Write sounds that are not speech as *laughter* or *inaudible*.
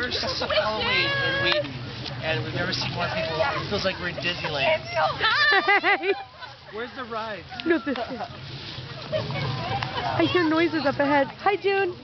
first Halloween in Wheaton, and we've never seen more people. It feels like we're in Disneyland. *laughs* Where's the ride? no, this is. *laughs* I hear noises up ahead. Hi, June.